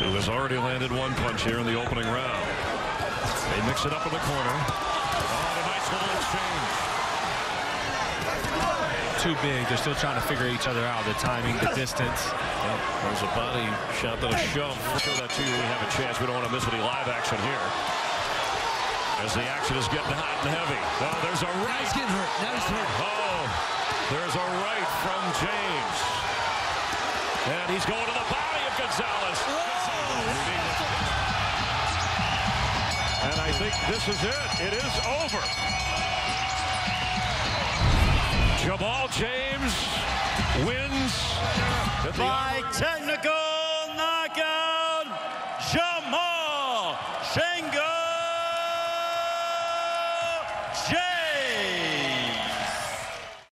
who has already landed one punch here in the opening round. They mix it up in the corner. Oh, a nice little exchange. Too big. They're still trying to figure each other out. The timing, the distance. Well, there's a body shot, then a shove. We'll show that to you. We have a chance. We don't want to miss any live action here. As the action is getting hot and heavy. Oh, there's a Now right. he's getting hurt. Now he's hurt. Oh, there's a right from James. And he's going to the body of Gonzalez. And I think this is it. It is over. Jamal James wins by technical knockout. Jamal Shango James.